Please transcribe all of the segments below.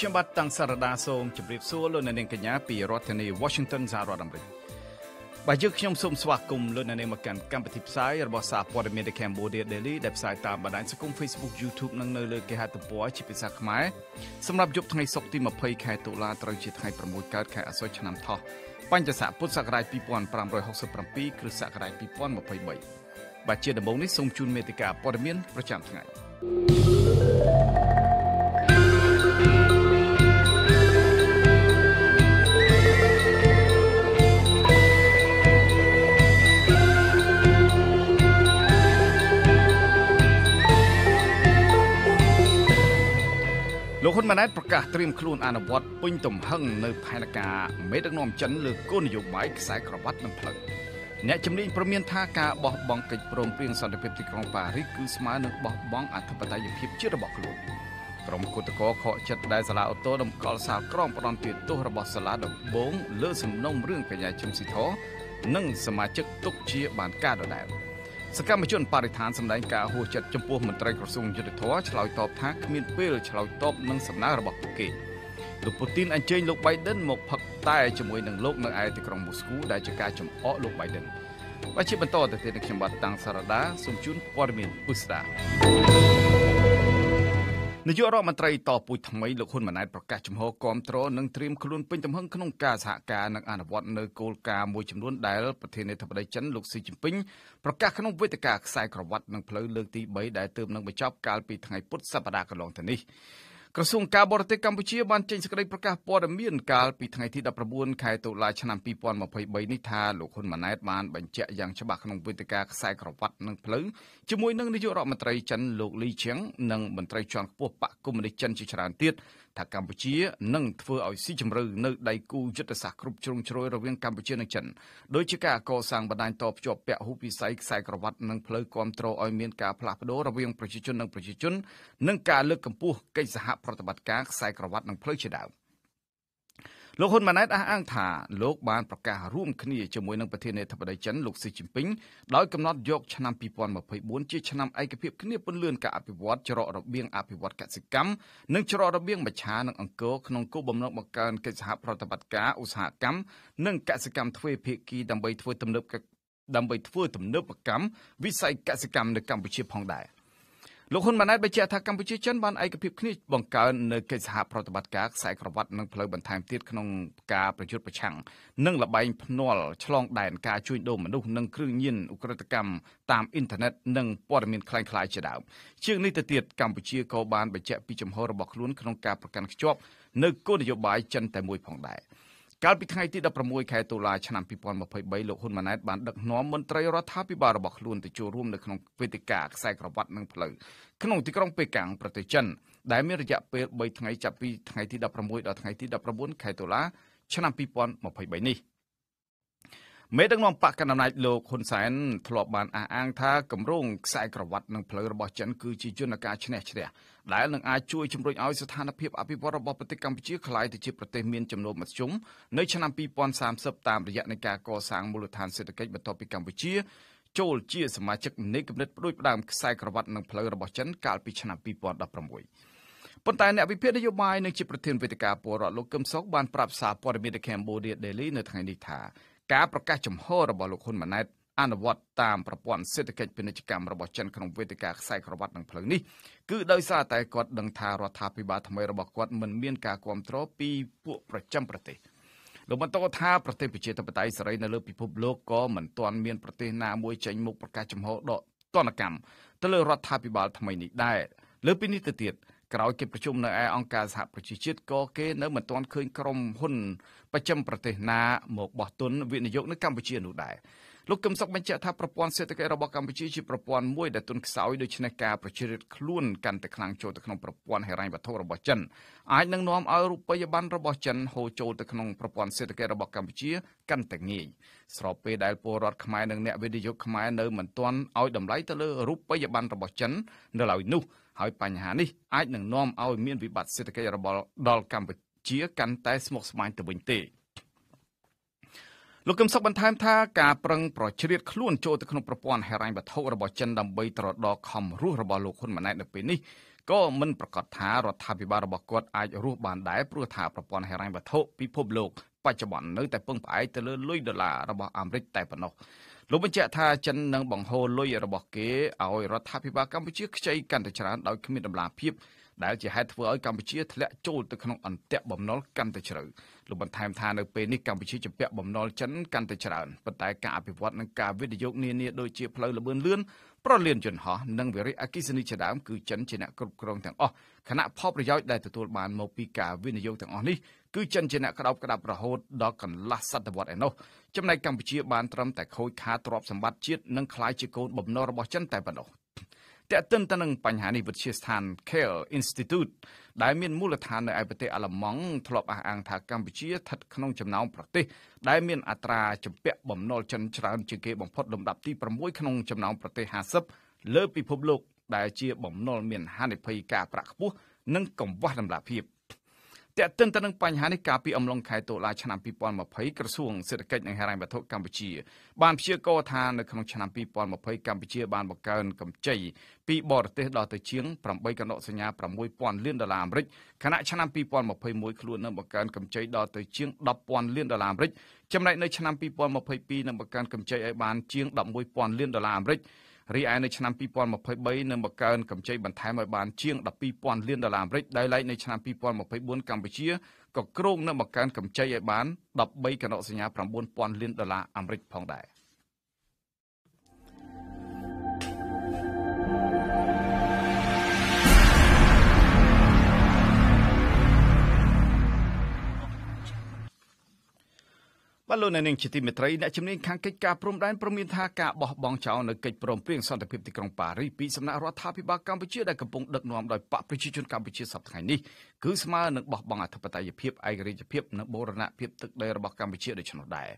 ខ្ញុំបាទតាំងសារដាសូមជម្រាបសួរលោកអ្នកនាងកញ្ញាពីរដ្ឋធានី Washington សហរដ្ឋអាមេរិក បាទយើងខ្ញុំសូមស្វាគមន៍លោកអ្នកនាងមកកាន់កម្មវិធីផ្សាយរបស់សារព័ត៌មាន The Cambodia Daily ដែលផ្សាយតាមបណ្ដាញសង្គម Facebook YouTube និងនៅលើគេហទំព័រជាភាសាខ្មែរសម្រាប់យប់ថ្ងៃសុក្រទី20ខែតុលាត្រូវជាថ្ងៃ6កើតខែអាសត់ឆ្នាំថោះបញ្ញស័កពុទ្ធសករាជ2567គ្រិស្តសករាជ2023បាទជាដំបូងនេះសូមជូនមេតិការព័ត៌មានប្រចាំថ្ងៃ ម៉ាណែតប្រកាសត្រៀមខ្លួនអនុវត្តពេញទំហឹងនៅផែនការមេដឹកនាំចិនលើគោលនយោបាយខ្សែក្រវ៉ាត់និងផ្លូវអ្នកជំនាញប្រមានថាការបោះបង់កិច្ចព្រមព្រៀងសន្តិភាពទីក្រុងប៉ារីសគឺស្មើនឹងបោះបង់អធិបតេយ្យភាពជាតិរបស់ខ្លួនក្រុមគឧតកោខកចិត្តដែលសាលាអូតូតម្កល់សាលក្រមផ្ដន់ទោសរបស់សាលាដំបងលើសំណុំរឿងកញ្ញាជឹមស៊ីធនិងសមាជិកទុកជាបានការដដែល។ សកម្មជនបរិស្ថានសម្ដែងការហួសចិត្តចំពោះមន្ត្រីក្រសួងយុទ្ធភ័ពឆ្លើយតបថាគ្មានពេលឆ្លើយតបនឹងសំណើរបស់ពួកគេលោកពូទីនអញ្ជើញលោក Biden មកផឹកតែជាមួយនឹងលោកនៅឯទីក្រុងមូស្គូដែលជាការចំអកលោក Biden បាទជាបន្តទៅទៀតខ្ញុំបាទតាំងសារ៉ាដាសូមជូនព័ត៌មានពុស្ដា នាយករដ្ឋមន្ត្រីតពូជថ្មីលោកហ៊ុនម៉ាណែតប្រកាសជំហរគ្រប់គ្រងនិងត្រៀមខ្លួនពេញទំហឹងក្នុងការសហការនិងអនុវត្តនៅគោលការណ៍មួយចំនួនដែលប្រធានាធិបតីចិនលោកស៊ីជីនពីងប្រកាសក្នុងវេទិកាខ្សែក្រវ៉ាត់និងផ្លូវលើកទី3ដែលទើបនឹងបញ្ចប់កាលពីថ្ងៃពុធសប្តាហ៍កន្លងទៅនេះ ក្រសួងការបរទេសកម្ពុជាបានចេញសេចក្តីប្រកាសព័ត៌មានកាលពីថ្ងៃទី19ខែតុលាឆ្នាំ2023នេះថាលោកហ៊ុនម៉ាណែតបានបញ្ជាក់យ៉ាងច្បាស់ក្នុងវេទិកាខ្សែក្រវ៉ាត់និងផ្លូវជាមួយនឹងនាយករដ្ឋមន្ត្រីចិនលោកលីឈៀងនិងមន្ត្រីជាន់ខ្ពស់បកកុម្មុយនីសចិនជាច្រើនទៀត ថាកម្ពុជានឹងធ្វើឲ្យស៊ីជម្រៅនៅដៃគូយុទ្ធសាស្ត្រគ្រប់ជ្រុងជ្រោយរវាងកម្ពុជានិងចិនដោយជាការកសាងបណ្ដាញតភ្ជាប់ពហុវិស័យខ្សែក្រវ៉ាត់និងផ្លូវគ្រប់គ្រងឲ្យមានការផ្លាស់ប្ដូររវាងប្រជាជននិងប្រជាជននិងការលើកកម្ពស់កិច្ចសហប្រតិបត្តិការខ្សែក្រវ៉ាត់និងផ្លូវជាដើម។ លោកហ៊ុនម៉ាណែតអះអាងថាលោកបានប្រកាសរួមគ្នាជាមួយនឹងប្រធានាធិបតីចិនលោកស៊ីជីនពីងដោយកំណត់យកឆ្នាំ2024ជាឆ្នាំឯកភាពគ្នាពន្លឿនការអភិវឌ្ឍច្រករបៀងអភិវឌ្ឍកសិកម្មនិងច្រករបៀងមច្ឆានិងអង្គរក្នុងគោលបំណងបង្កើនកិច្ចសហប្រតិបត្តិការឧស្សាហកម្មនិងកសិកម្មទ្វេភាគីដើម្បីធ្វើទំនើបដើម្បីធ្វើទំនើបកម្មវិស័យកសិកម្មនៅកម្ពុជាផងដែរ លោកហ៊ុនម៉ាណែតបញ្ជាក់ថាកម្ពុជាចិនបានឯកភាពគ្នាបង្កើននៅកិច្ចសហប្រតិបត្តិការខ្សែក្រវ៉ាត់និងផ្លូវបន្ថែមទៀតក្នុងការប្រយុទ្ធប្រឆាំងនិងលបែងភ្នាល់ឆ្លងដែនការជួញដូរមនុស្សនិងគ្រឿងញៀនឧក្រិដ្ឋកម្មតាមអ៊ីនធឺណិតនិងព័ត៌មានក្លែងក្លាយជាដើមជាងនេះទៅទៀតកម្ពុជាក៏បានបញ្ជាក់ពីចំហររបស់ខ្លួនក្នុងការប្រកាន់ខ្ជាប់នៅគោលនយោបាយចិនតែមួយផងដែរ កាលពីថ្ងៃទី16ខែតុលាឆ្នាំ2023លោកហ៊ុនម៉ាណែតបានដឹកនាំមន្ត្រីរដ្ឋាភិបាលរបស់ខ្លួនទៅចូលរួមនៅក្នុងវេទិកាខ្សែក្រវ៉ាត់និងផ្លូវក្នុងទីក្រុងប៉េកាំងប្រទេសចិនដែលមានរយៈពេល3ថ្ងៃចាប់ពីថ្ងៃទី16ដល់ថ្ងៃទី19ខែតុលាឆ្នាំ2023នេះមេដឹកនាំបកកណ្ដាលអំណាចលោកហ៊ុនសែនធ្លាប់បានអះអាងថាគម្រោងខ្សែក្រវ៉ាត់និងផ្លូវរបស់ចិនគឺជាយន្តការឈ្នះឈ្នះ ដែលនឹងអាចជួយជំរុញឲ្យស្ថានភាពអភិវឌ្ឍរបស់ប្រទេសកម្ពុជាក្លាយទៅជាប្រទេសមានចំណូលមធ្យមនៅឆ្នាំ2030តាមរយៈនៃការកសាងមូលដ្ឋានសេដ្ឋកិច្ចបន្ទាប់ពីកម្ពុជាចូលជាសមាជិកនៃគំនិតផ្ដួចផ្ដើមខ្សែក្រវ៉ាត់និងផ្លូវរបស់ចិនកាលពីឆ្នាំ2016ប៉ុន្តែអ្នកវិភាគនយោបាយនិងជាប្រធានវេទិកាពលរដ្ឋលោកកឹមសុខបានប្រាប់សារព័ត៌មាន The Cambodia Daily នៅថ្ងៃនេះថាការប្រកាសចំហរបស់លោកហ៊ុនម៉ាណែត អនុវត្តតាមប្រព័ន្ធសេដ្ឋកិច្ចពាណិជ្ជកម្មរបស់ចិនក្នុងវេទិកាខ្សែក្រវ៉ាត់និងផ្លូវនេះគឺដោយសារតែគាត់ដឹងថារដ្ឋាភិបាលថ្មីរបស់គាត់មិនមានការគ្រប់គ្រងពីពួកប្រចាំប្រទេសលោកបន្តថាប្រទេសប្រជាធិបតេយ្យសេរីនៅលើពិភពលោកក៏មិនទាន់មានប្រទេសណាមួយចេញមុខប្រកាសចំហដកទណ្ឌកម្មទៅលើរដ្ឋាភិបាលថ្មីនេះដែរលើពីនេះទៅទៀតក្រោយកិច្ចប្រជុំនៅឯអង្គការសហប្រជាជាតិក៏គេនៅមិនទាន់ឃើញក្រុមហ៊ុនប្រចាំប្រទេសណាមកបោះទុនវិនិយោគនៅកម្ពុជានោះដែរ លោកកឹមសុខបញ្ជាក់ថាប្រព័ន្ធសេដ្ឋកិច្ចរបស់កម្ពុជាជាប្រព័ន្ធមួយដែលទុនខ្សោយដូច្នេះការប្រជិតខ្លួនកាន់តែខ្លាំងចូលទៅក្នុងប្រព័ន្ធហិរញ្ញវត្ថុរបស់ចិនអាចនឹងនាំឲ្យរូបិយប័ណ្ណរបស់ចិនហូរចូលទៅក្នុងប្រព័ន្ធសេដ្ឋកិច្ចរបស់កម្ពុជាកាន់តែងាយស្របពេលដែលពលរដ្ឋខ្មែរនិងអ្នកវិនិយោគខ្មែរនៅមិនទាន់ឲ្យតម្លៃទៅលើរូបិយប័ណ្ណរបស់ចិននៅឡើយនោះហើយបញ្ហានេះអាចនឹងនាំឲ្យមានវិបត្តិសេដ្ឋកិច្ចរបស់ដល់កម្ពុជាកាន់តែស្មុគស្មាញទៅវិញទេ លោកកឹមសុខបន្ថែមថាការប្រឹងប្រជ្រៀតខ្លួនចូលទៅក្នុងប្រព័ន្ធហិរញ្ញវត្ថុរបស់ចិនដើម្បីត្រដកខំរស់របស់លោកហ៊ុនម៉ាណែតនៅពេលនេះក៏មិនប្រកាសថារដ្ឋាភិបាលរបស់គាត់អាចរស់បានដែរព្រោះថាប្រព័ន្ធហិរញ្ញវត្ថុពិភពលោកបច្ចុប្បន្ននៅតែពឹងផ្អែកទៅលើលុយដុល្លាររបស់អាមេរិកតែប៉ុណ្ណោះលោកបញ្ជាក់ថាចិននឹងបង្ហូរលុយរបស់គេឲ្យរដ្ឋាភិបាលកម្ពុជាខ្ចីកាន់តែច្រើនដោយគ្មានដំណាភាព ដែលជាហេតុធ្វើឲ្យកម្ពុជាធ្លាក់ចូលទៅក្នុងអន្ទាក់បំណុលកាន់តែជ្រៅលោកបន្ថែមថានៅពេលនេះកម្ពុជាជំពាក់បំណុលចិនកាន់តែច្រើនប៉ុន្តែការអភិវឌ្ឍនិងការវិនិយោគនានាដូចជាផ្លូវល្បឿនលឿនប្រលានយន្តហោះនិងវិរិយអគិសនីជាដើមគឺចិនជាអ្នកគ្រប់គ្រងទាំងអស់ខណៈផលប្រយោជន៍ដែលទទួលបានមកពីការវិនិយោគទាំងអស់នេះគឺចិនជាអ្នកក្តោបក្តាប់រហូតដល់កន្លះសតវត្សរ៍ឯណោះចំណែកកម្ពុជាបានត្រឹមតែខូចខាតទ្រព្យសម្បត្តិជាតិនិងក្លាយជាកូនបំណុលរបស់ចិនតែប៉ុណ្ណោះ តើតិនទៅនឹងបញ្ហានេះវិទ្យាស្ថាន Kale Institute ដែលមានមូលដ្ឋាននៅឯប្រទេសអាល្លឺម៉ង់ធ្លាប់អះអាងថាកម្ពុជាស្ថិតក្នុងចំណោមប្រទេសដែលមានអត្រាជំពាក់បំណុលចិនច្រើនជាងគេបំផុតលំដាប់ទី6ក្នុងចំណោមប្រទេស50លើពិភពលោកដែលជាបំណុលមានហានិភ័យការប្រាក់ខ្ពស់និងកង្វះតម្លាភាព។ តើតិនទៅនឹងបញ្ហានេះកាលពីអំឡុងខែតុលាឆ្នាំ2020ក្រសួងសេដ្ឋកិច្ចនិងហិរញ្ញវត្ថុកម្ពុជាបានព្យាករណ៍ថានៅក្នុងឆ្នាំ2020កម្ពុជាបានបង្កើនកម្ចីពីបរទេសដល់ទៅជាង8កណ្ដុកសញ្ញា6000លានដុល្លារអាមេរិកខណៈឆ្នាំ2021ខ្លួននឹងបង្កើនកម្ចីដល់ទៅជាង10000លានដុល្លារអាមេរិកចំណែកនៅឆ្នាំ2022នឹងបង្កើនកម្ចីឲ្យបានជាង11000លានដុល្លារអាមេរិក រីឯនៅឆ្នាំ2023នឹងបង្កើនកម្ចីបន្ថែមឲ្យបានជាង12000លានដុល្លារអាមេរិកដោយឡែកនៅឆ្នាំ2024កម្ពុជាក៏គ្រោងនឹងបង្កើនកម្ចីឲ្យបាន13កណ្ដុកសញ្ញា9000លានដុល្លារអាមេរិកផងដែរ បាទលោកអ្នកនាងជាទីមេត្រីអ្នកជំនាញខាងកិច្ចការព្រំដែនព្រមមានថាការបោះបង់ចោលនៅកិច្ចព្រមព្រៀងសន្តិភាពទីក្រុងប៉ារីសពីសំណាក់រដ្ឋាភិបាលកម្ពុជាដែលកំពុងដឹកនាំដោយបកប្រជាជនកម្ពុជាសប្តាហ៍នេះគឺស្មើនឹងបោះបង់អធិបតេយ្យភាពឯករាជ្យភាពនិងបូរណភាពទឹកដីរបស់កម្ពុជាដូច្នោះដែរ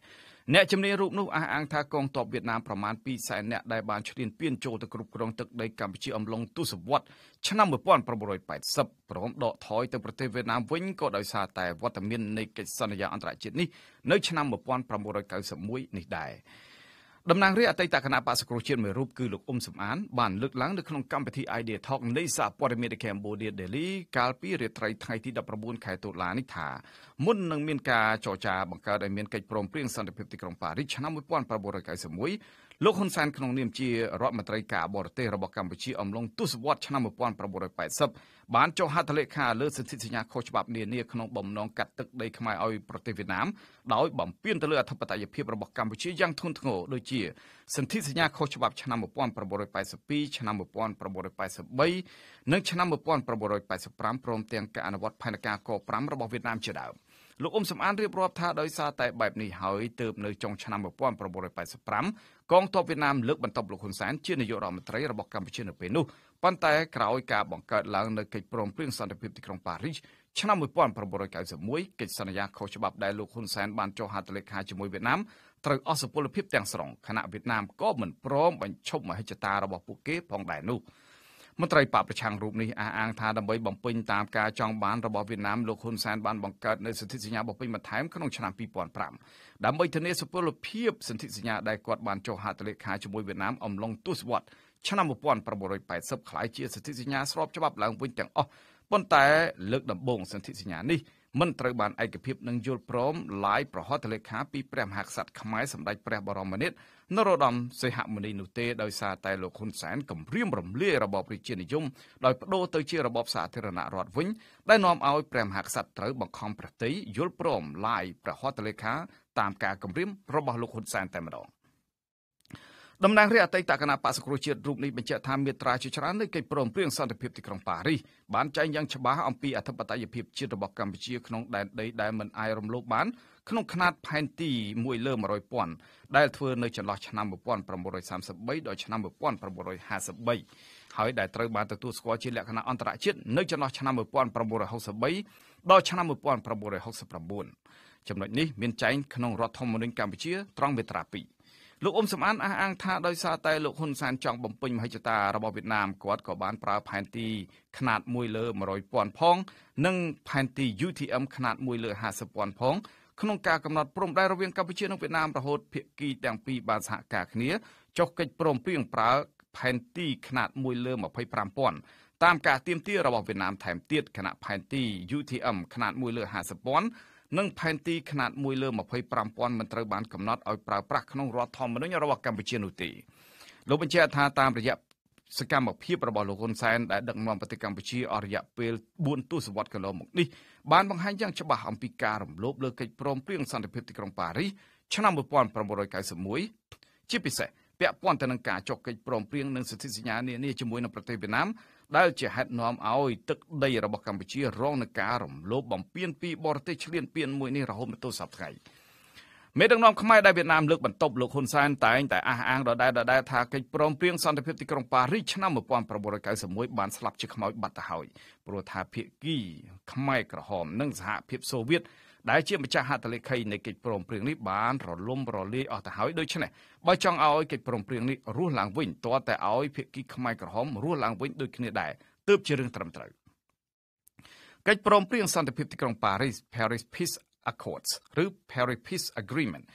អ្នកជំនាញរូបនោះអះអាងថាកងទ័ពវៀតណាមប្រមាណ2សែននាក់ដែលបានឈ្លានពានចូលទៅគ្រប់គ្រងទឹកដីកម្ពុជាអំឡុងទសវត្សរ៍ឆ្នាំ1980ព្រមដកថយទៅប្រទេសវៀតណាមវិញក៏ដោយសារតែវត្តមាននៃកិច្ចសន្យាអន្តរជាតិនេះនៅឆ្នាំ1991នេះដែរ តំណាងរាជអតីតគណៈបក្សសង្គ្រោះជាតិមួយរូបគឺលោកអ៊ុំសំអានបានលើកឡើងនៅក្នុងកម្មវិធី Idea Talk នៃសហព័ន្ធមេឌី Cambodia Daily កាលពីរាត្រីថ្ងៃទី19ខែតុលានេះថាមុននឹងមានការចរចាបង្កើតឲ្យមានកិច្ចព្រមព្រៀងសន្តិភាពទីក្រុងប៉ារីសឆ្នាំ1991 លោកហ៊ុនសែនក្នុងនាមជារដ្ឋមន្ត្រីការបរទេសរបស់កម្ពុជាអំឡុងទសវត្សរ៍ឆ្នាំ1980បានចុះហត្ថលេខាលើសន្ធិសញ្ញាខុសច្បាប់នានាក្នុងបំណងកាត់ទឹកដីខ្មែរឲ្យប្រទេសវៀតណាមដោយបំពានទៅលើអធិបតេយ្យភាពរបស់កម្ពុជាយ៉ាងធ្ងន់ធ្ងរដូចជាសន្ធិសញ្ញាខុសច្បាប់ឆ្នាំ1982ឆ្នាំ1983និងឆ្នាំ1985ព្រមទាំងការអនុវត្តផែនការក5របស់វៀតណាមជាដើម។លោកអ៊ុំសំអានរៀបរាប់ថាដោយសារតែបែបនេះហើយទើបនៅចុងឆ្នាំ1985 កងទ័ពវៀតណាមលើកបន្ទប់លោកហ៊ុនសែនជានាយករដ្ឋមន្ត្រីរបស់កម្ពុជានៅពេលនោះប៉ុន្តែក្រោយការបង្កើតឡើងនៅកិច្ចព្រមព្រៀងសន្តិភាពទីក្រុងប៉ារីសឆ្នាំ1991កិច្ចសន្យាខុសច្បាប់ដែលលោកហ៊ុនសែនបានចុះហត្ថលេខាជាមួយវៀតណាមត្រូវអស់សុពលភាពទាំងស្រុងខណៈវៀតណាមក៏មិនព្រមបញ្ឈប់មហិច្ឆតារបស់ពួកគេផងដែរនោះ។ មន្ត្រីបកប្រឆាំងរូបនេះអះអាងថាដើម្បីបំពេញតាមការចង់បានរបស់វៀតណាមលោកហ៊ុនសែនបានបង្កើតនៅសន្ធិសញ្ញាបំពេញបន្ថែមក្នុងឆ្នាំ2005ដើម្បីធានាសុពលភាពសន្ធិសញ្ញាដែលគាត់បានចុះហត្ថលេខាជាមួយវៀតណាមអំឡុងទសវត្សរ៍ឆ្នាំ1980คล้ายជាសន្ធិសញ្ញាស្របច្បាប់ឡើងវិញទាំងអស់ប៉ុន្តែលើកដំបូងសន្ធិសញ្ញានេះមិនត្រូវបានឯកភាពនឹងយល់ព្រមឡាយប្រហត្ថលេខាពីព្រះមហាក្សត្រខ្មែរសម្ដេចព្រះបរមនាថ នរោត្តមសីហមុនីនោះទេដោយសារតែលោកហ៊ុនសែនគម្រាមរំលាយរបបប្រជានិយមដោយបដូរទៅជារបបសាធារណរដ្ឋវិញដែលនាំឲ្យព្រះមហាក្សត្រត្រូវបង្ខំប្រតិយល់ព្រមឡាយប្រហត្ថលេខាតាមការគម្រាមរបស់លោកហ៊ុនសែនតែម្ដងតំណាងរាជអតីតគណៈបក្សសង្គ្រោះជាតិរូបនេះបញ្ជាក់ថាមាត្រាជាច្រើននៃកិច្ចព្រមព្រៀងសន្តិភាពទីក្រុងប៉ារីសបានចែងយ៉ាងច្បាស់អំពីអធិបតេយ្យភាពជាតិរបស់កម្ពុជាក្នុងដែនដីដែលមិនអាចរំលោភបាន ក្នុងຂະຫນາດផែនទី1លើ100ពាន់ដែលធ្វើនៅចន្លោះឆ្នាំ1933ដល់ឆ្នាំ1953ហើយដែលត្រូវបានទទួលស្គាល់ជាលក្ខណៈអន្តរជាតិនៅចន្លោះឆ្នាំ1963ដល់ឆ្នាំ1969ចំណុចនេះមានចែងក្នុងរដ្ឋធម្មនុញ្ញកម្ពុជាត្រង់មាត្រា2លោកអ៊ុំសំអានអះអាងថាដោយសារតែលោកហ៊ុនសែនចង់បំពេញមហិច្ឆតារបស់វៀតណាមគាត់ក៏បានប្រើផែនទីຂະຫນាត1លើ100ពាន់ផងនិងផែនទី UTM ຂະຫນាត1លើ50ពាន់ផង ក្នុងការកំណត់ព្រំដែនរវាងកម្ពុជានិងវៀតណាមរហូតភាគីទាំងពីរបានសហការគ្នាចុះកិច្ចព្រមព្រៀងប្រើផែនទីຂະຫນាត1លើ25000តាមការទៀមទារបស់វៀតណាមថែមទៀតគណៈផែនទី UTM ຂະຫນាត1លើ50000និងផែនទីຂະຫນាត1លើ25000មិនត្រូវបានកំណត់ឲ្យប្រើប្រាស់ក្នុងរដ្ឋធម្មនុញ្ញរបស់កម្ពុជានោះទេលោកបញ្ជាក់ថាតាមរយៈ សកម្មភាពរបស់លោកហ៊ុនសែនដែលដឹកនាំប្រទេសកម្ពុជាអស់រយៈពេល4ទសវត្សរ៍កន្លងមកនេះបានបង្ហាញយ៉ាងច្បាស់អំពីការរំលោភលើកិច្ចព្រមព្រៀងសន្តិភាពទីក្រុងប៉ារីសឆ្នាំ1991ជាពិសេសពាក់ព័ន្ធទៅនឹងការចុះកិច្ចព្រមព្រៀងនិងសន្ធិសញ្ញានានាជាមួយនឹងប្រទេសវៀតណាមដែលជាហេតុនាំឲ្យទឹកដីរបស់កម្ពុជារងនឹងការរំលោភបំពានពីបរទេសឈ្លានពានមួយនេះរហូតមកទល់សប្តាហ៍ថ្ងៃ មេដឹកនាំខ្មែរដែលវៀតណាមលើកបន្ទប់លោកហ៊ុនសែនតែងតែអះអាងដដែលដដែលថាកិច្ចព្រមព្រៀងសន្តិភាពទីក្រុងប៉ារីសឆ្នាំ1991បានស្លាប់ជាខ្មោចបាត់ទៅហើយព្រោះថាភាគីខ្មែរក្រហមនិងសហភាពសូវៀតដែលជាម្ចាស់ហត្ថលេខីនៃកិច្ចព្រមព្រៀងនេះបានរលំរលាយអស់ទៅហើយដូច្នេះបើចង់ឲ្យកិច្ចព្រមព្រៀងនេះរស់ឡើងវិញតើតែឲ្យភាគីខ្មែរក្រហមរស់ឡើងវិញដូចគ្នាដែរទើបជារឿងត្រឹមត្រូវកិច្ចព្រមព្រៀងសន្តិភាពទីក្រុងប៉ារីស Paris Peace Accords ឬ Paris Peace Agreement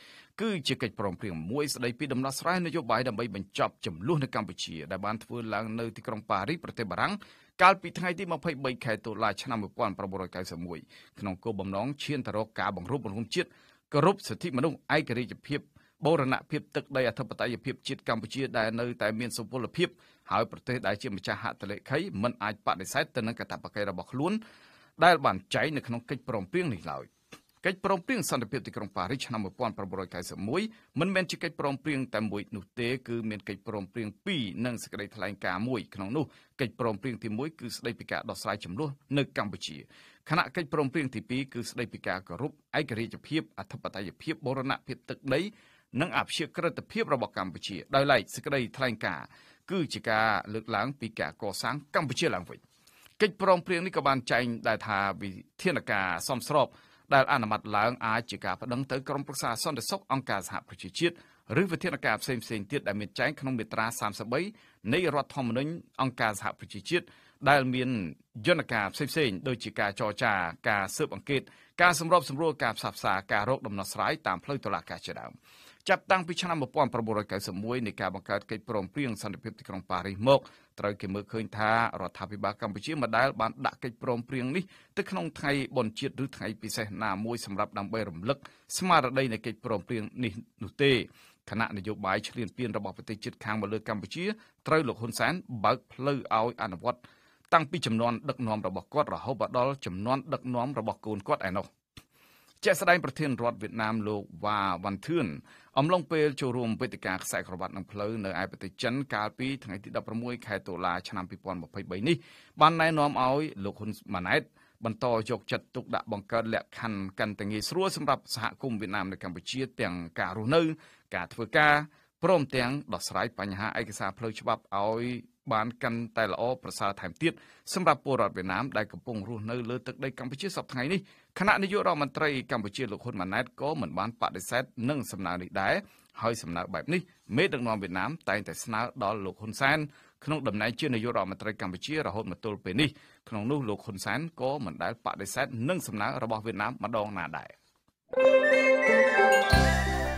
គឺជាកិច្ចព្រមព្រៀងមួយស្តីពីដំណោះស្រាយនយោបាយដើម្បីបញ្ចប់ចំនួននៅកម្ពុជាដែលបានធ្វើឡើងនៅទីក្រុងប៉ារីសប្រទេសបារាំងកាលពីថ្ងៃទី23ខែតុលាឆ្នាំ1991ក្នុងគោលបំណងឈានទៅរកការបង្រួបបង្រួមជាតិគោរពសិទ្ធិមនុស្សឯករាជ្យភាពបូរណភាពទឹកដីអធិបតេយ្យភាពជាតិកម្ពុជាដែលនៅតែមានសុពលភាពហើយប្រទេសដែលជាម្ចាស់ហត្ថលេខីមិនអាចបដិសេធទៅនឹងកាតព្វកិច្ចរបស់ខ្លួនដែលបានចែងនៅក្នុងកិច្ចព្រមព្រៀងនេះឡើយ កិច្ចព្រមព្រៀងសន្តិភាពទីក្រុងប៉ារីសឆ្នាំ1991មិនមែនជាកិច្ចព្រមព្រៀងតែមួយនោះទេគឺមានកិច្ចព្រមព្រៀង2និងសេចក្តីថ្លែងការណ៍មួយក្នុងនោះកិច្ចព្រមព្រៀងទី1គឺស្តីពីការដោះស្រាយចំនួននៅកម្ពុជាខណៈកិច្ចព្រមព្រៀងទី2គឺស្តីពីការគោរពឯករាជ្យភាពអធិបតេយ្យភាពបូរណភាពទឹកដីនិងអភិជាក្រិតភាពរបស់កម្ពុជាដោយឡែកសេចក្តីថ្លែងការណ៍គឺជាការលើកឡើងពីការកសាងកម្ពុជាឡើងវិញកិច្ចព្រមព្រៀងនេះក៏បានចែងដែរថាវិធានការសំស្រប ដែលអនុម័តឡើងអាចជាការប្តឹងទៅក្រមប្រឹក្សាសន្តិសុខអង្គការសហប្រជាជាតិឬវិធានការផ្សេងផ្សេងទៀតដែលមានចែងក្នុងមាត្រា33នៃរដ្ឋធម្មនុញ្ញអង្គការសហប្រជាជាតិដែលមានយន្តការផ្សេងផ្សេងដូចជាការចរចាការស៊ើបអង្កេតការសម្របសម្រួលការផ្សះផ្សាការរោគដំណោះស្រាយតាមផ្លូវតុលាការជាដើម ចាប់តាំងពីឆ្នាំ1991នៃការបង្កើតកិច្ចព្រមព្រៀងសន្តិភាពទីក្រុងប៉ារីសមកត្រូវគេមើលឃើញថារដ្ឋាភិបាលកម្ពុជាមិនដែលបានដាក់កិច្ចព្រមព្រៀងនេះទៅក្នុងថ្ងៃបុណ្យជាតិឬថ្ងៃពិសេសណាមួយសម្រាប់ដើម្បីរំលឹកស្មារតីនៃកិច្ចព្រមព្រៀងនេះនោះទេគណៈនយោបាយឈ្លានពានរបស់ប្រទេសជិតខាងមកលើកម្ពុជាត្រូវលោកហ៊ុនសែនបើកផ្លូវឲ្យអនុវត្តតាំងពីចំនួនដឹកនាំរបស់គាត់រហូតដល់ចំនួនដឹកនាំរបស់កូនគាត់ឯណោះ ជាក់ស្ដែងប្រធានរដ្ឋវៀតណាមលោកវ៉ាវ៉ាន់ធឿនអំឡុងពេលចូលរួមវេទិកាខ្សែក្រវ៉ាត់នឹងផ្លូវនៅឯប្រទេសចិនកាលពីថ្ងៃទី16ខែតុលាឆ្នាំ2023នេះបានណែនាំឲ្យលោកហ៊ុនម៉ាណែតបន្តយកចិត្តទុកដាក់បង្កើតលក្ខខណ្ឌកាន់តែងាយស្រួលសម្រាប់សហគមន៍វៀតណាមនៅកម្ពុជាទាំងការរស់នៅ ការធ្វើការព្រមទាំងដោះស្រាយបញ្ហាឯកសារផ្លូវច្បាប់ឲ្យបានកាន់តែល្អប្រសើរថែមទៀតសម្រាប់ពលរដ្ឋវៀតណាមដែលកំពុងរស់នៅលើទឹកដីកម្ពុជាសប្តាហ៍ថ្ងៃនេះ គណៈនាយករដ្ឋមន្ត្រីកម្ពុជាលោកហ៊ុនម៉ាណែតក៏មិនបានបដិសេធនឹងសំណើនេះដែរហើយសំណើបែបនេះមេដឹកនាំវៀតណាមតែងតែស្នើដល់លោកហ៊ុនសែនក្នុងតំណែងជានាយករដ្ឋមន្ត្រីកម្ពុជារហូតមកទល់ពេលនេះក្នុងនោះលោកហ៊ុនសែនក៏មិនដែលបដិសេធនឹងសំណើរបស់វៀតណាមម្ដងណាដែរ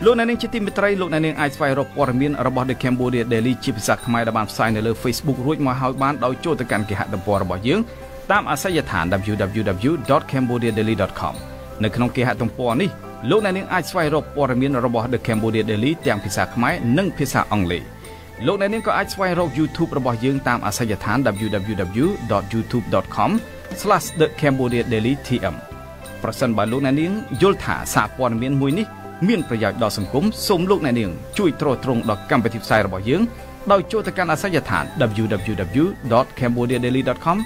លោកអ្នកនាងជាទីមេត្រីលោកអ្នកនាងអាចស្វែងរកព័ត៌មានរបស់ The Cambodia Daily ជាភាសាខ្មែរដែលបានផ្សាយនៅលើ Facebook រួចមកហើយបានដោយចូលទៅកាន់គេហទំព័ររបស់យើង តាមអាសយដ្ឋាន www.cambodiadaily.com នៅក្នុងគេហទំព័រនេះលោកអ្នកនាងអាចស្វែងរកព័ត៌មានរបស់ The Cambodia Daily ទាំងភាសាខ្មែរនិងភាសាអង់គ្លេសលោកអ្នកនាងក៏អាចស្វែងរក YouTube របស់យើងតាមអាសយដ្ឋាន www.youtube.com/thecambodiadailytm ប្រសិនបើលោកអ្នកនាងយល់ថាសារព័ត៌មានមួយនេះមានប្រយោជន៍ដល់សង្គមសូមលោកអ្នកនាងជួយទ្រទ្រង់ដល់កម្មវិធីផ្សាយរបស់យើងដោយចូលទៅកាន់អាសយដ្ឋាន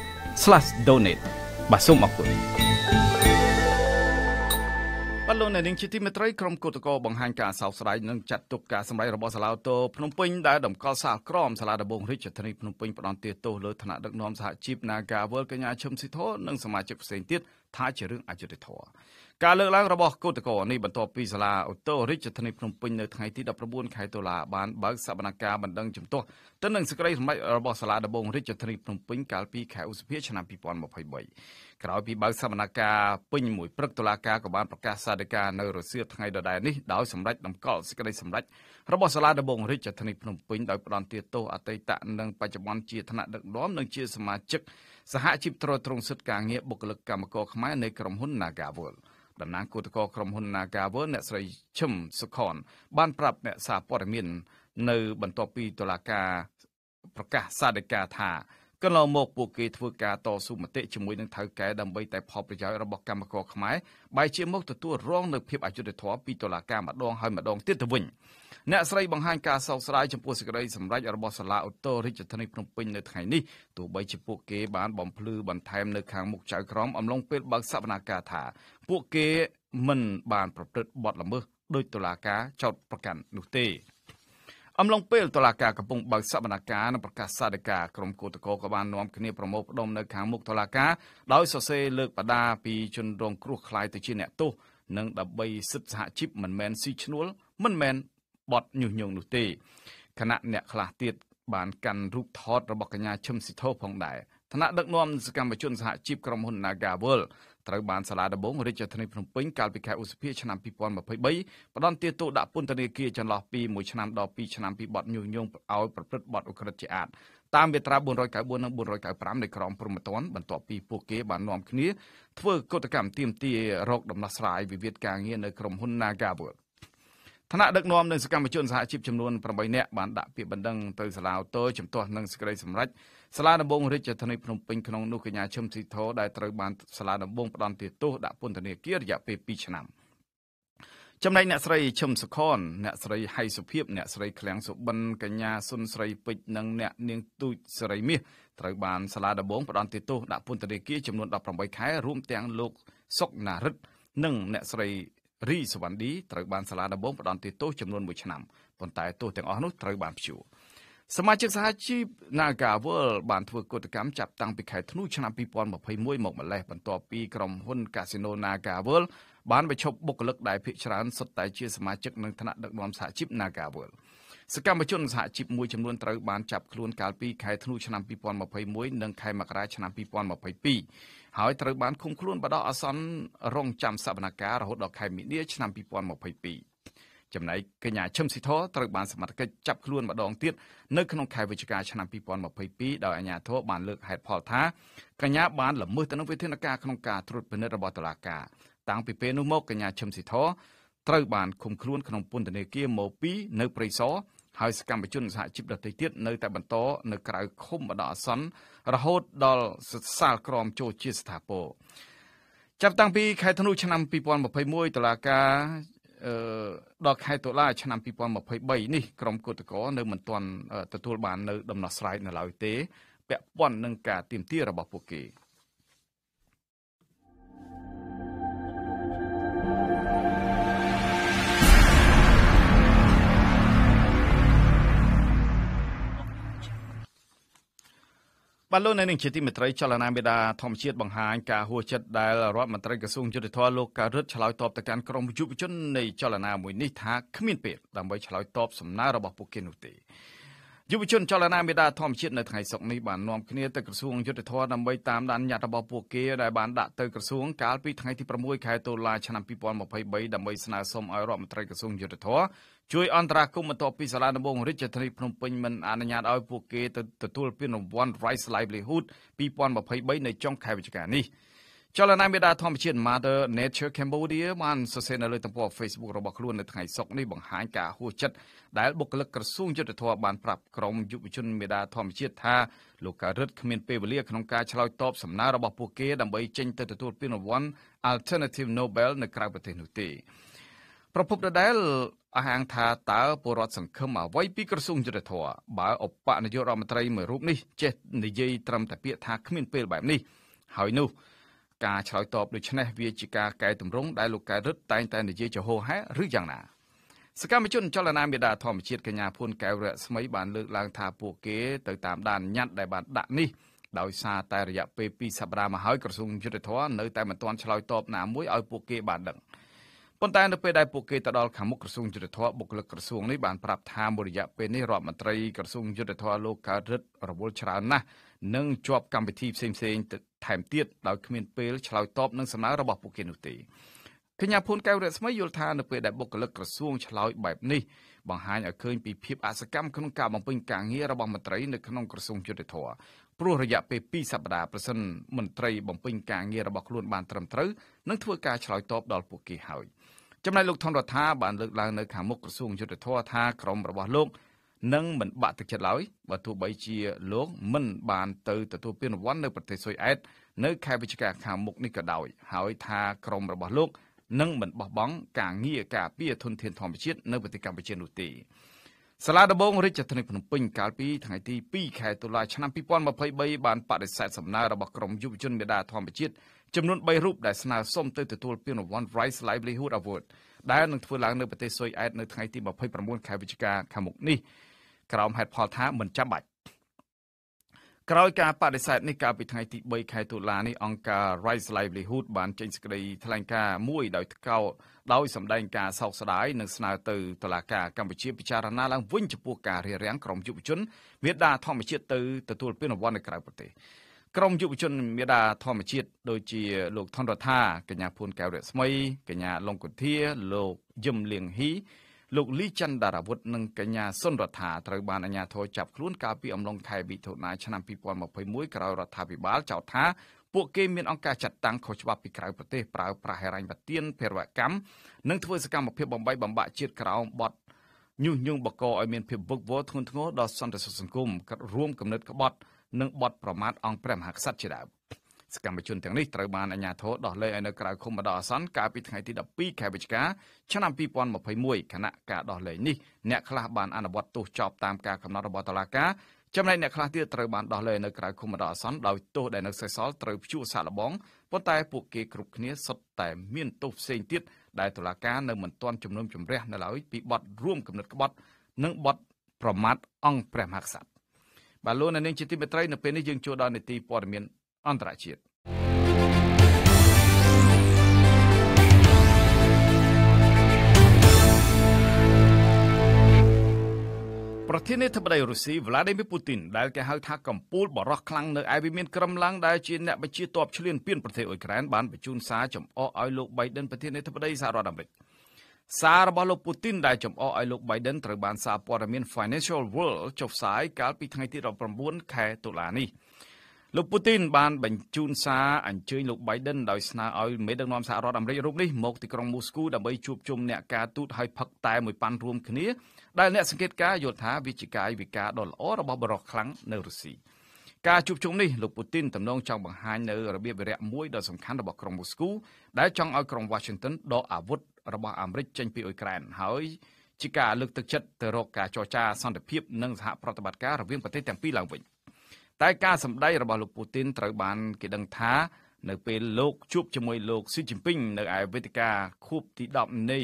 www.cambodiadaily.com/donate បាទសូមអរគុណបលូននាងជាទីមេត្រីក្រុមកោតក្របង្ហាញការសោកស្ដាយនិងចាត់ទុកការសម្ដែងរបស់សាឡាវតូភ្នំពេញដែលដំកល់សាលក្រមសាលាដំបងរាជធានីភ្នំពេញផ្ដន់ទាទោសលើឋានៈដឹកនាំសហជីព Nagawal កញ្ញាឈឹមស៊ីធនិងសមាជិកផ្សេងទៀតថាជារឿងអយុត្តិធម៌ ការលើកឡើងរបស់គឧតកោនេះបន្ទាប់ពីសាលាអូតូរាជធានីភ្នំពេញនៅថ្ងៃទី19ខែតុលាបានបើកសវនកម្មបណ្ដឹងជំទាស់ទៅនឹងសេចក្តីសម្រេចរបស់សាលាដំបងរាជធានីភ្នំពេញកាលពីខែឧសភាឆ្នាំ2023ក្រោយពីបើកសវនកម្មពេញមួយព្រឹកតុលាការក៏បានប្រកាសសាធិការនៅរសៀលថ្ងៃដដែលនេះដោយសម្រេចតម្កល់សេចក្តីសម្រេចរបស់សាលាដំបងរាជធានីភ្នំពេញដោយផ្ដន្ទាទោសអតីតនិងបច្ចុប្បន្នជាថ្នាក់ដឹកនាំនិងជាសមាជិកសហជីពត្រួតត្រងសិទ្ធិការងារបុគ្គលិកកម្មករខ្មែរនៃក្រុមហ៊ុន Nagawal តំណាងគឧតកោក្រុមហ៊ុន Nagawal អ្នកស្រីឈឹមសុខន បានប្រាប់អ្នកសារព័ត៌មាន នៅ បន្ទាប់ពីតុលាការប្រកាសសាធិការថាកន្លងមកពួកគេធ្វើការតស៊ូមតិជាមួយនឹងថៅកែដើម្បីតែផលប្រយោជន៍របស់កម្មករខ្មែរបែរជាមកទទួលរងនៅភាពអយុត្តិធម៌ពីតុលាការម្ដងហើយម្ដងទៀតទៅវិញ អ្នកស្រីបង្ហាញការសោកស្ដាយចំពោះសេចក្តីសម្រេចរបស់សាលាឧទ្ធររាជធានីភ្នំពេញនៅថ្ងៃនេះទោះបីជាពួកគេបានបំភ្លឺបន្ថែមនៅខាងមុខចៅក្រមអំឡុងពេលបើកសវនាការថា ពួកគេមិនបានប្រព្រឹត្តបទល្មើសដោយតុលាការចោទប្រកាន់នោះទេអំឡុងពេលតុលាការកំពុងបើកសវនកម្មនិងប្រកាសសាធិការក្រុមគឧតកោក៏បាននាំគ្នាប្រមូលផ្ដុំនៅខាងមុខតុលាការដោយសរសេរលើកបដាពីជនរងគ្រោះខ្លាយទៅជាអ្នកទោសនិងដើម្បីសិទ្ធិសហជីពមិនមែនស៊ីឈ្នួលមិនមែន បត់ញុះញង់នោះទេគណៈអ្នកខ្លះទៀតបានកាន់រូបថតរបស់កញ្ញាឈឹមស៊ីធោផងដែរឋានៈដឹកនាំសកម្មជនសហជីពក្រុមហ៊ុន Nagawal ត្រូវបានសាលាដំបងរាជធានីភ្នំពេញកាលពីខែឧសភាឆ្នាំ2023ផ្ដន្ទាទោសដាក់ពន្ធនាគារចន្លោះពី1ឆ្នាំដល់2ឆ្នាំពីបទញុះញង់ឲ្យប្រព្រឹត្តបទឧក្រិដ្ឋជាអាតតាមមាត្រា494និង495នៃក្រមព្រហ្មទណ្ឌបន្ទាប់ពីពួកគេបាននាំគ្នាធ្វើកតកម្មទាមទាររកដំណោះស្រាយវិវាទការងារនៅក្រុមហ៊ុន Nagawal ឋានៈដឹកនាំនិងសកម្មជនសហជីពចំនួន8នាក់បានដាក់ពាក្យបណ្ដឹងទៅសាលាអូតូជំទាស់នឹងសេចក្តីសម្រេចសាលាដំបងរាជធានីភ្នំពេញក្នុងនោះកញ្ញាឈឹមស៊ីធដែលត្រូវបានសាលាដំបងផ្ដន្ទាទោសដាក់ពន្ធនាគាររយៈពេល2ឆ្នាំចំណែកអ្នកស្រីឈឹមសុខនអ្នកស្រីហៃសុភាពអ្នកស្រីឃ្លាំងសុបិនកញ្ញាសុនស្រីពេជ្រនិងអ្នកនាងទូចសេរីមាសត្រូវបានសាលាដំបងផ្ដន្ទាទោសដាក់ពន្ធនាគារចំនួន18ខែរួមទាំងលោកសុកណារិតនិងអ្នកស្រី រីសវណ្ឌីត្រូវបានសាលាដំបងផ្ដន្ទាទោសចំនួន1ឆ្នាំប៉ុន្តែទោសទាំងអស់នោះត្រូវបានព្យួរសមាជិកសហជីព Nagawal បានធ្វើកតកម្មចាប់តាំងពីខែធ្នូឆ្នាំ2021មកម្លេះបន្ទាប់ពីក្រុមហ៊ុន Casino Nagawal បានបញ្ឈប់បុគ្គលិកដែលភាគច្រើនសុទ្ធតែជាសមាជិកនិងថ្នាក់ដឹកនាំសហជីព Nagawal សកម្មជនសហជីពមួយចំនួនត្រូវបានចាប់ខ្លួនកាលពីខែធ្នូឆ្នាំ2021និងខែមករាឆ្នាំ2022ហើយត្រូវបានឃុំខ្លួនបដោះអាសន្នរងចាំសវនកម្មរហូតដល់ខែមីនាឆ្នាំ2022ចំណែកកញ្ញាឈឹមស៊ីធត្រូវបានសមត្ថកិច្ចចាប់ខ្លួនម្ដងទៀតនៅក្នុងខែវិច្ឆិកាឆ្នាំ2022ដោយអាជ្ញាធរបានលើកហេតុផលថាកញ្ញាបានល្មើសទៅនឹងវិធានការក្នុងការត្រួតពិនិត្យរបស់តុលាការតាំងពីពេលនោះមកកញ្ញាឈឹមស៊ីធត្រូវបានឃុំខ្លួនក្នុងពន្ធនាគារម៉ូ2នៅព្រៃសរ ហើយសកម្មជនសហជីពដទៃទៀតនៅតែបន្តនៅក្រៅឃុំបដអសន្នរហូតដល់សាលក្រមចូលជាស្ថាពរចាប់តាំងពីខែធ្នូឆ្នាំ2021តុលាការដល់ខែតុលាឆ្នាំ2023នេះក្រមគឧតកោនៅមិនទាន់ទទួលបាននៅដំណោះស្រាយនៅឡើយទេពាក់ព័ន្ធនឹងការទៀមទារបស់ពួកគេ។ បាទលោកនៅនឹងជាទីមេត្រីចលនាមេដាធម្មជាតិបង្ហាញការហួសចិត្តដែលរដ្ឋមន្ត្រីក្រសួងយុទ្ធភ័ពលោកការរឹតឆ្លើយតបទៅកាន់ក្រមយុវជននៃចលនាមួយនេះថាគ្មានពេលដើម្បីឆ្លើយតបសំណើរបស់ពួកគេនោះទេយុវជនចលនាមេដាធម្មជាតិនៅថ្ងៃសុក្រនេះបាននាំគ្នាទៅក្រសួងយុទ្ធភ័ពដើម្បីតាមដានញត្តិរបស់ពួកគេដែលបានដាក់ទៅក្រសួងកាលពីថ្ងៃទី6ខែតុលាឆ្នាំ2023ដើម្បីស្នើសុំឲ្យរដ្ឋមន្ត្រីក្រសួងយុទ្ធភ័ព ជួយអន្តរាគមន៍បន្ទាប់ពីសាលាដំបងរាជធានីភ្នំពេញមិនអនុញ្ញាតឲ្យពួកគេទៅទទួលពានរង្វាន់ Rice Livelihood 2023នៅចុងខែវិច្ឆិកានេះចលនាមេដាធម្មជាតិ Mother Nature Cambodia បានសរសេរនៅលើទំព័រ Facebook របស់ខ្លួននៅថ្ងៃសុក្រនេះបង្ហាញការហួសចិត្តដែលបុគ្គលិកក្រសួងយុទ្ធភ័ពបានប្រាប់ក្រុមយុវជនមេដាធម្មជាតិថាលោកការរិទ្ធគ្មានពេលវេលាក្នុងការឆ្លើយតបសំណើរបស់ពួកគេដើម្បីចេញទៅទទួលពានរង្វាន់ Alternative Nobel នៅក្រៅប្រទេសនោះទេ ប្រពន្ធដដែលអះអាងថាតើពលរដ្ឋសង្ឃឹមអ្វីពីក្រសួងយុទ្ធភ័ពបើឧបនាយករដ្ឋមន្ត្រីមួយរូបនេះចេះនិយាយត្រឹមតែពាក្យថាគ្មានពេលបែបនេះហើយនោះការឆ្លើយតបដូចនេះវាជាការកែតម្រង់ដែលលោកកែរិទ្ធតែងតែនិយាយចំហហែឬយ៉ាងណាសកម្មជនចលនាមេដាធម្មជាតិកញ្ញាភួនកែវរស្មីបានលើកឡើងថាពួកគេទៅតាមដានញត្តិដែលបានដាក់នេះដោយសារតែរយៈពេល2សប្តាហ៍មកហើយក្រសួងយុទ្ធភ័ពនៅតែមិនទាន់ឆ្លើយតបណាមួយឲ្យពួកគេបានដឹង ប៉ុន្តែនៅពេលដែលពួកគេទៅដល់ខាងមុខក្រសួងយុទ្ធភ័ពបុគ្គលិកក្រសួងនេះបានប្រាប់ថាមួយរយៈពេលនេះរដ្ឋមន្ត្រីក្រសួងយុទ្ធភ័ពលោកកើតរិទ្ធរវល់ច្រើនណាស់និងជាប់កម្មវិធីផ្សេងៗថែមទៀតដោយគ្មានពេលឆ្លើយតបនឹងសំណើរបស់ពួកគេនោះទេកញ្ញាភួនកែវរស្មីយល់ថានៅពេលដែលបុគ្គលិកក្រសួងឆ្លើយបែបនេះបង្ហាញឲ្យឃើញពីភាពអសកម្មក្នុងការបំពេញការងាររបស់មន្ត្រីនៅក្នុងក្រសួងយុតិធធព្រោះរយៈពេល2សប្តាហ៍ប្រសិនមន្ត្រីបំពេញការងាររបស់ខ្លួនបានត្រឹមត្រូវនឹងធ្វើការឆ្លើយតបដល់ពួកគេហើយ ចំណែកលោកថនរដ្ឋាបានលើកឡើងនៅខាងមុខក្រសួងយុតិធធថាក្រមរបស់លោកនឹងមិនបាក់ទឹកចិត្តឡើយបើទោះបីជាលោកមិនបានទៅទទួលពានរង្វាន់នៅប្រទេសស៊ុយអែតនៅខែវិច្ឆិកាខាងមុខនេះក៏ដោយហើយថាក្រមរបស់លោកនិងមិនបោះបង់ការងារការពារធនធានធម្មជាតិនៅប្រទេសកម្ពុជានោះទេសាលាដំបងរាជធានីភ្នំពេញកាលពីថ្ងៃទី2ខែតុលាឆ្នាំ2023បានបដិសេធសំណើរបស់ក្រមយុវជនមេដាធម្មជាតិ ចំនួន3រូបដែលស្នើសុំទៅទទួលពានរង្វាន់ Rice Livelihood Award ដែលនឹងធ្វើឡើងនៅប្រទេសស៊ុយអែតនៅថ្ងៃទី29ខែវិច្ឆិកាខាងមុខនេះក្រោមហេតុផលថាមិនចាំបាច់ក្រោយការបដិសេធនេះកាលពីថ្ងៃទី3ខែតុលានេះអង្គការ Rights Livelihood បានចេញសេចក្តីថ្លែងការណ៍មួយដោយថ្កោលដោយសម្ដែងការសោកស្ដាយនិងស្នើទៅតុលាការកម្ពុជាពិចារណាឡើងវិញចំពោះការរារាំងក្រុមយុវជនមេដាធម្មជាតិទៅទទួលពានរង្វាន់នៅក្រៅប្រទេស ក្រមយុវជនមេដាធម្មជាតិដូចជាលោកថនរដ្ឋាកញ្ញាភួនកែវរស្មីកញ្ញាលងគុធាលោកយឹមលៀងហ៊ីលោកលីច័ន្ទដារាវុធនិងកញ្ញាសុនរដ្ឋាត្រូវបានអាជ្ញាធរចាប់ខ្លួនកាលពីអំឡុងខែមិថុនាឆ្នាំ2021ក្រោយរដ្ឋាភិបាលចោទថាពួកគេមានអង្គការចាត់តាំងខុសច្បាប់ពីក្រៅប្រទេសប្រើប្រាស់ហិរញ្ញប្បទានភេរវកម្មនិងធ្វើសកម្មភាពបំបីបំបាក់ជាតិក្រោមបទញុះញង់បកឲ្យមានភាពវឹកវរធ្ងន់ធ្ងរដល់សន្តិសុខសង្គមរួមគំនិតក្បត់ និងបទប្រមាថអង្គព្រះមហាក្សត្រជាដើមសកម្មជនទាំងនេះត្រូវបានអាជ្ញាធរដោះលែងឲ្យនៅក្រៅឃុំបណ្ដោះអាសន្នកាលពីថ្ងៃទី12ខែវិច្ឆិកាឆ្នាំ2021ខណៈការដោះលែងនេះអ្នកខ្លះបានអនុវត្តទោសចោទតាមការកំណត់របស់តុលាការចំណែកអ្នកខ្លះទៀតត្រូវបានដោះលែងនៅក្រៅឃុំបណ្ដោះអាសន្នដោយទោសដែលនៅសេសសល់ត្រូវព្យួរសាកល្បងប៉ុន្តែពួកគេគ្រប់គ្នាសុទ្ធតែមានទោសផ្សេងទៀតដែលតុលាការនៅមិនទាន់ជំនុំជម្រះនៅឡើយពីបទរួមគំនិតក្បត់ និងបទប្រមាថអង្គព្រះមហាក្សត្រ បាទលោកនាងជាទីមេត្រីនៅពេលនេះយើងចូលដល់នីតិព័ត៌មានអន្តរជាតិប្រធានាធិបតីរុស្ស៊ី Vladimir Putin ដែលគេហៅថាកំពូលបរោះខ្លាំងនៅឯវិមានក្រំឡាំងដែលជាអ្នកបញ្ជាទ័ពឈ្លានពានប្រទេសអ៊ុយក្រែនបានបញ្ជូនសារចំអកឲ្យលោក Biden ប្រធានាធិបតីសហរដ្ឋអាមេរិក សាររបស់លោក Putin ដែលចំអកឲ្យលោក Biden ត្រូវបានសារព័ត៌មាន Financial World ចុះផ្សាយកាលពីថ្ងៃទី19ខែតុលានេះ។លោកពូទីនបានបញ្ជូនសារអញ្ជើញលោក Biden ដោយស្នើឲ្យមេដឹកនាំសហរដ្ឋអាមេរិករូបនេះមកទីក្រុងមូស្គូដើម្បីជួបជុំអ្នកការទូតឲ្យផឹកតែមួយប៉ាន់រួមគ្នាដែលអ្នកសង្កេតការយល់ថាវិជាកាយវិការដ៏ល្អរបស់បរិសខ្លាំងនៅរុស្ស៊ីការជួបជុំនេះលោកពូទីនទំនងចង់បង្ហាញនៅរបៀបវិរៈមួយដ៏សំខាន់របស់ក្រុងមូស្គូដែលចង់ឲ្យក្រុង Washington ដកអាវុធ របស់អាមេរិកចេញពីអ៊ុយក្រែនហើយជាការលើកទឹកចិត្តទៅរកការចរចាសន្តិភាពនិងសហប្រតិបត្តិការរវាងប្រទេសទាំងពីរឡើងវិញ។តែការសម្ដែងរបស់លោកពូទីនត្រូវបានគេដឹងថានៅពេលលោកជួបជាមួយលោកស៊ីជីនពីងនៅឯវេទិកាខួបទី10នៃ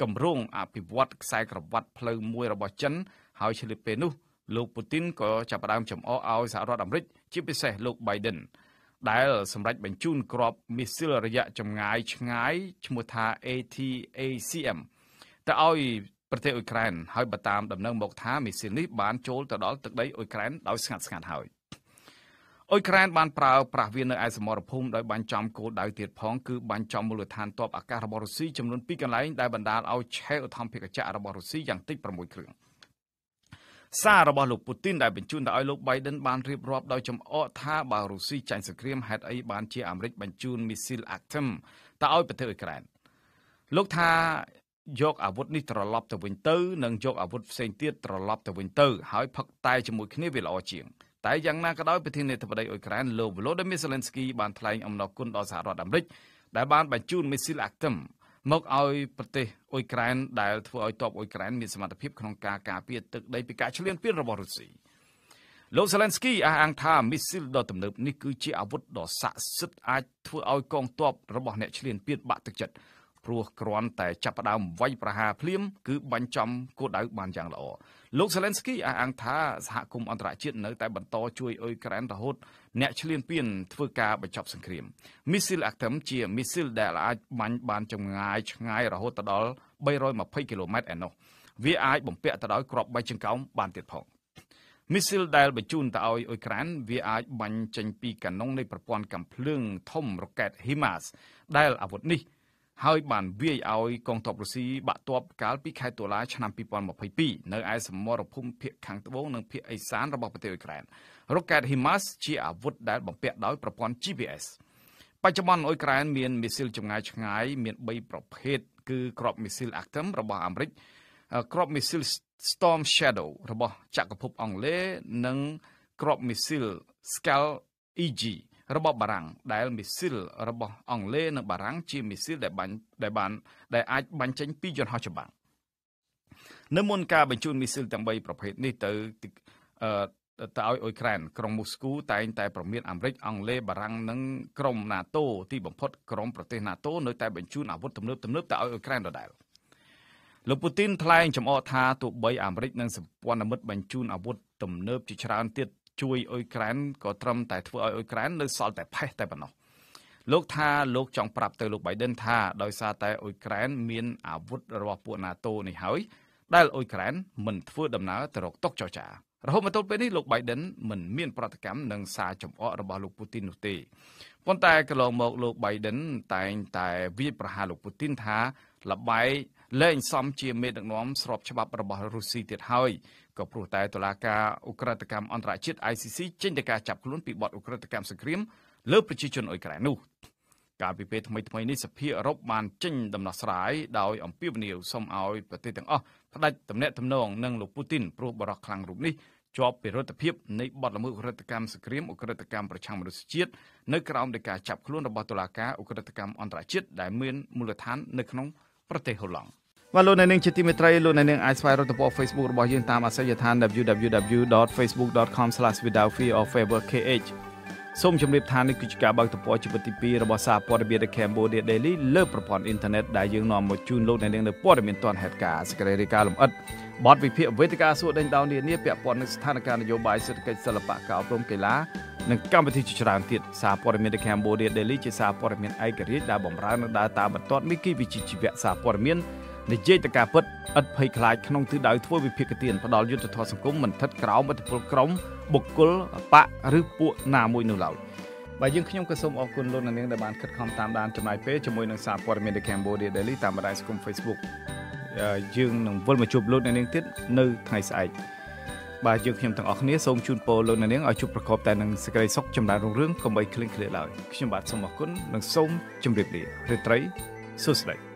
គម្រោងអភិវឌ្ឍខ្សែក្រវ៉ាត់ផ្លូវមួយរបស់ចិនហើយឆ្លៀតពេលនោះលោកពូទីនក៏ចាប់ផ្ដើមចំអកឲ្យសហរដ្ឋអាមេរិកជាពិសេសលោក Biden ដែលសម្រេចបញ្ជូនគ្រាប់មីស៊ីលរយៈចម្ងាយឆ្ងាយឈ្មោះថា ATACM ទៅឲ្យប្រទេសអ៊ុយក្រែនហើយបើតាមដំណឹងមកថាមីស៊ីលនេះបានចូលទៅដល់ទឹកដីអ៊ុយក្រែនដោយស្ងាត់ស្ងាត់ហើយអ៊ុយក្រែនបានប្រើប្រាស់វានៅឯសមរភូមិដោយបាញ់ចំគោលដៅទៀតផងគឺបាញ់ចំមូលដ្ឋានទ័ពអាកាសរបស់រុស្ស៊ីចំនួន2កន្លែងដែលបណ្ដាលឲ្យឆេះឧទ្ធម្ភាគចក្ររបស់រុស្ស៊ីយ៉ាងតិច6គ្រឿង សាររបស់លោកពូទីនដែលបញ្ជូនទៅឲ្យលោក Biden បានរៀបរាប់ដោយចំអកថាបើរុស្ស៊ីចាញ់សង្គ្រាមហេតុអីបានជាអាមេរិកបញ្ជូនមីស៊ីល Atom ទៅឲ្យប្រទេសអ៊ុយក្រែនលោកថាយកអាវុធនេះត្រឡប់ទៅវិញទៅនិងយកអាវុធផ្សេងទៀតត្រឡប់ទៅវិញទៅហើយផឹកតែជាមួយគ្នាវាល្អជាង។តែយ៉ាងណាក៏ដោយប្រធានាធិបតីអ៊ុយក្រែនលោក Volodymyr Zelensky បានថ្លែងអំណរគុណដល់សហរដ្ឋអាមេរិកដែលបានបញ្ជូនមីស៊ីល Atom មកឲ្យប្រទេសអ៊ុយក្រែនដែលធ្វើឲ្យទ័ពអ៊ុយក្រែនមានសមត្ថភាពក្នុងការការពារទឹកដីពីការឈ្លានពានរបស់រុស្ស៊ីលោក Zelensky អះអាងថាមីស៊ីលដ៏ទំនើបនេះគឺជាអាវុធដ៏ស័ក្តិសិទ្ធិអាចធ្វើឲ្យកងទ័ពរបស់អ្នកឈ្លានពានបាក់ទឹកចិត្ត ព្រោះគ្រាន់តែចាប់ផ្ដើមវាយប្រហារភ្លាមគឺបាញ់ចំគោលដៅបានយ៉ាងល្អលោក Zelensky អះអាងថាសហគមន៍អន្តរជាតិនៅតែបន្តជួយអ៊ុយក្រែនរហូតអ្នកឈ្លានពានធ្វើការបញ្ចប់សង្គ្រាមមីស៊ីលអាក់ទឹមជាមីស៊ីលដែលអាចបាញ់បានចម្ងាយឆ្ងាយរហូតដល់320គីឡូម៉ែត្រឯណោះវាអាចបំពាក់ទៅដោយគ្រាប់បែកចង្កោមបានទៀតផងមីស៊ីលដែលបញ្ជូនទៅឲ្យអ៊ុយក្រែនវាអាចបាញ់ចេញពីកាណុងនៃប្រព័ន្ធកាំភ្លើងធំរ៉ុកែត HIMARS ដែលអាវុធនេះ ហើយបានវាយឲ្យកងទ័ពរុស្ស៊ីបាក់ទ័ពកាលពីខែតុលាឆ្នាំ2022នៅឯសមរភូមិភាគខាងត្បូងនិងភាគឦសានរបស់ប្រទេសអ៊ុយក្រែនរ៉ុកែត HIMARS ជាអាវុធដែលបំពាក់ដោយប្រព័ន្ធ GPS បច្ចុប្បន្នអ៊ុយក្រែនមានមីស៊ីលចម្ងាយឆ្ងាយមាន3ប្រភេទគឺគ្រាប់មីស៊ីល Atom របស់អាមេរិកគ្រាប់មីស៊ីល Storm Shadow របស់ចក្រភពអង់គ្លេសនិងគ្រាប់មីស៊ីល Skal EG របស់បារាំងដែលមីស៊ីលរបស់អង់គ្លេសនិងបារាំងជាមីស៊ីលដែលបាញ់ដែលបានដែលអាចបាញ់ចេញពីយន្តហោះចម្បាំងនៅមុនការបញ្ជូនមីស៊ីលទាំង3ប្រភេទនេះទៅអឺទៅឲ្យអ៊ុយក្រែនក្រុងមូស្គូតែងតែប្រមានអាមេរិកអង់គ្លេសបារាំងនិងក្រុម NATO ទីបំផុតក្រុមប្រទេស NATO នៅតែបញ្ជូនអាវុធទំនើបទំនើបទៅឲ្យអ៊ុយក្រែនដដែលលោកពូទីនថ្លែងចំអកថាទោះបីអាមេរិកនិងសម្ព័ន្ធមិត្តបញ្ជូនអាវុធទំនើបជាច្រើនទៀត ជួយអ៊ុយក្រែនក៏ត្រឹមតែធ្វើឲ្យអ៊ុយក្រែននៅសល់តែផេះតែប៉ុណ្ណោះលោកថាលោកចង់ប្រាប់ទៅលោក Biden ថាដោយសារតែអ៊ុយក្រែនមានអាវុធរបស់ពួក NATO នេះហើយដែលអ៊ុយក្រែនមិនធ្វើដំណើរទៅរកតុកចរចារហូតមកទល់ពេលនេះលោក Biden មិនមានប្រតិកម្មនឹងសារចំអករបស់លោកពូទីននោះទេប៉ុន្តែកន្លងមកលោក Biden តែងតែវាយប្រហារលោកពូទីនថាលបែកលែងសមជាមេដឹកនាំស្របច្បាប់របស់រុស្ស៊ីទៀតហើយ ក៏ព្រោះតែតុលាការអ ுக ្រិតកម្មអន្តរជាតិ ICC ចេញទៅការចាប់ខ្លួនពីបទអ ுக ្រិតកម្មសង្គ្រាមលើប្រជាជនអ៊ុយក្រែននោះកាលពីពេលថ្មីថ្មីនេះសភាអឺរ៉ុបបានចេញដំណោះស្រាយដោយអំពាវនាវសុំឲ្យប្រទេសទាំងអស់ផ្ដាច់ទំនាក់ទំនងនឹងលោកពូទីនព្រោះបរិះខ្លាំងរូបនេះជាប់ពីរដ្ឋភាពនៃបទល្មើសរដ្ឋកម្មសង្គ្រាមអ ுக ្រិតកម្មប្រឆាំងមនុស្សជាតិនៅក្រោមនៃការចាប់ខ្លួនរបស់តុលាការអ ுக ្រិតកម្មអន្តរជាតិដែលមានមូលដ្ឋាននៅក្នុងប្រទេសហូឡង់ បាទលោកអ្នកនាងជាទីមេត្រីលោកអ្នកនាងអាចស្វែងរកទំព័រ Facebook របស់យើងតាមអាសយដ្ឋាន www.facebook.com/withoutfearorfavorkh សូមជម្រាបថានេះគឺជាការបើកទំព័រជីវិតទី2របស់សារព័ត៌មាន The Cambodia Daily លើប្រព័ន្ធអ៊ីនធឺណិតដែលយើងនាំមកជូនលោកអ្នកនាងនៅព័ត៌មានទាន់ហេតុការណ៍សេចក្តីរាយការណ៍លម្អិតបទវិភាគវេទិកាសួរដេញដោលនានាពាក់ព័ន្ធនឹងស្ថានភាពនយោបាយសេដ្ឋកិច្ចសិល្បៈការអប់រំកីឡានិងកម្មវិធីជាច្រើនទៀតសារព័ត៌មាន The Cambodia Daily ជាសារព័ត៌មានឯករាជ្យដែលបម្រើនិងដើរតាមបន្ទាត់មីគីវិជ្ជាជីវៈសារព័ត៌មាន និយាយទៅការពិតឥតភ័យខ្លាចក្នុងទិសដៅធ្វើវិភាគទានផ្ដាល់យុទ្ធធម៌សង្គមមិនថិតក្រោមឥទ្ធិពលក្រុមបុគ្គលបកឬពួកណាមួយនោះឡើយបាទយើងខ្ញុំក៏សូមអរគុណលោកអ្នកនាងដែលបានខិតខំតាមដានចំណាយពេលជាមួយនឹងសារព័ត៌មាន The Cambodia Daily តាមបណ្ដាញសង្គម Facebook យើងនឹងវិលមកជួបលោកអ្នកនាងទៀតនៅថ្ងៃស្អែកបាទយើងខ្ញុំទាំងអស់គ្នាសូមជូនពរលោកអ្នកនាងឲ្យជួបប្រកបតែនឹងសេចក្តីសុខចម្រើនរុងរឿងកុំបីឃ្លៀងឃ្លាតឡើយខ្ញុំបាទសូមអរគុណនិងសូមជម្រាបលារាត្រីសួស្តី